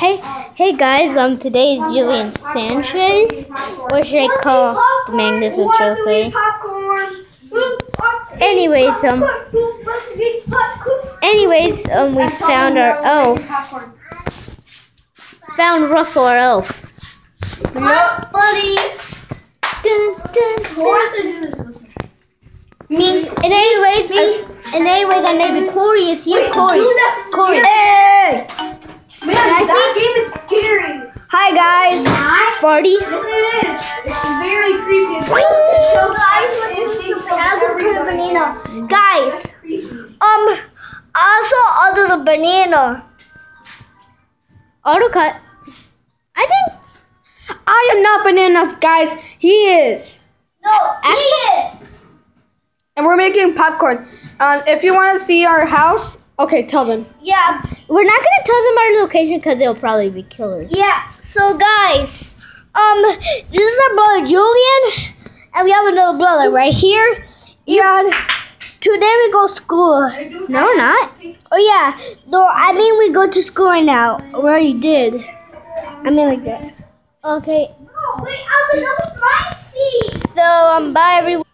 Hey, hey guys, um, today is Julian Sanchez. What should I call the Magnificent Josie? Anyways, um, anyways, um, we found our elf. Found Ruffle, our elf. buddy. Me? Me. And anyways, our, and anyways, our neighbor Corey is here. Corey. Corey. Farty. Yes, it is. It's very creepy. It shows eyes and things like banana. Guys, um, also other the banana. Autocut. I think. I am not banana, guys. He is. No, he is. And we're making popcorn. Um, if you want to see our house, okay, tell them. Yeah, We're not gonna tell them our location because they'll probably be killers. yeah. So guys, um, this is our brother Julian, and we have another brother right here. Yeah. Today we go to school. No, not. Oh yeah. No, I mean we go to school right now. We already did. I mean like that. Okay. Oh, wait, I was that was my seat. So um, bye everyone.